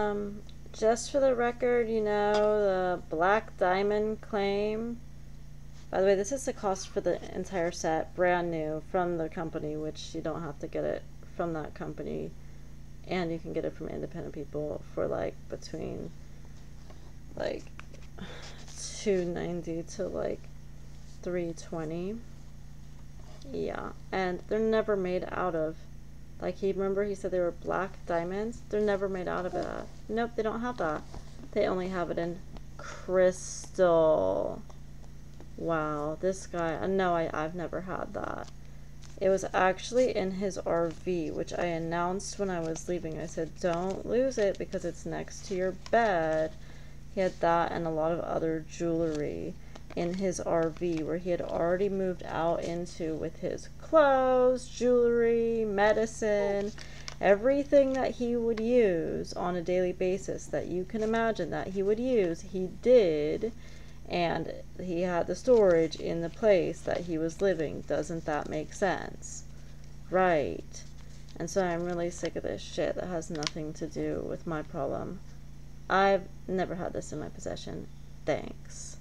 Um, just for the record, you know, the Black Diamond claim. By the way, this is the cost for the entire set, brand new, from the company, which you don't have to get it from that company. And you can get it from independent people for like between like 290 to like 320 yeah and they're never made out of like he remember he said they were black diamonds? They're never made out of that. Nope they don't have that. They only have it in crystal. Wow this guy uh, no I, i've never had that. It was actually in his rv which i announced when i was leaving. I said don't lose it because it's next to your bed. He had that and a lot of other jewelry in his RV where he had already moved out into with his clothes, jewelry, medicine, everything that he would use on a daily basis that you can imagine that he would use, he did. And he had the storage in the place that he was living. Doesn't that make sense? Right. And so I'm really sick of this shit that has nothing to do with my problem. I've never had this in my possession. Thanks.